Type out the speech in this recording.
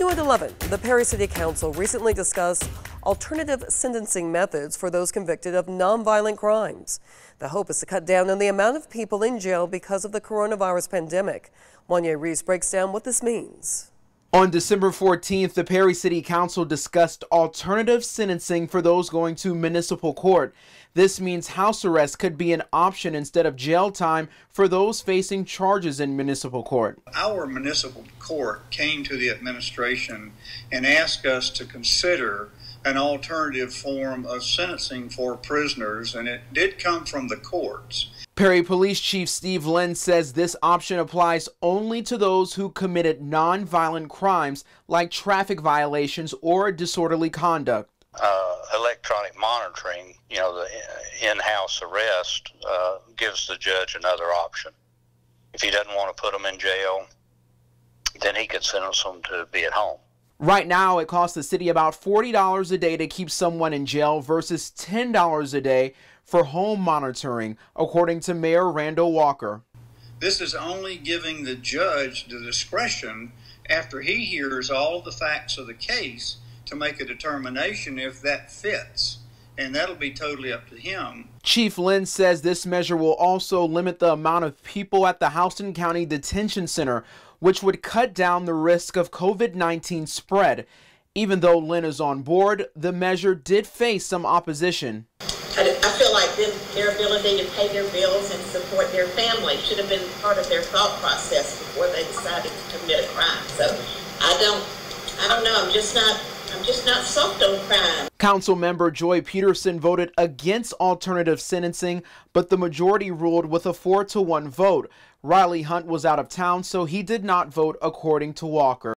New at 11, the Perry City Council recently discussed alternative sentencing methods for those convicted of nonviolent crimes. The hope is to cut down on the amount of people in jail because of the coronavirus pandemic. Wanya Reese breaks down what this means. On December 14th, the Perry City Council discussed alternative sentencing for those going to municipal court. This means house arrest could be an option instead of jail time for those facing charges in municipal court. Our municipal court came to the administration and asked us to consider an alternative form of sentencing for prisoners, and it did come from the courts. Perry Police Chief Steve Lynn says this option applies only to those who committed nonviolent crimes like traffic violations or disorderly conduct. Uh, electronic monitoring, you know, the in-house arrest uh, gives the judge another option. If he doesn't want to put them in jail, then he could sentence them to be at home. Right now, it costs the city about $40 a day to keep someone in jail versus $10 a day for home monitoring, according to Mayor Randall Walker. This is only giving the judge the discretion after he hears all the facts of the case to make a determination if that fits. And that'll be totally up to him. Chief Lynn says this measure will also limit the amount of people at the Houston County Detention Center, which would cut down the risk of COVID 19 spread. Even though Lynn is on board, the measure did face some opposition. I, feel like their ability to pay their bills and support their family should have been part of their thought process before they decided to commit a crime. So I don't, I don't know. I'm just not I'm just not soft on crime. Council member Joy Peterson voted against alternative sentencing, but the majority ruled with a 4 to 1 vote. Riley Hunt was out of town, so he did not vote according to Walker.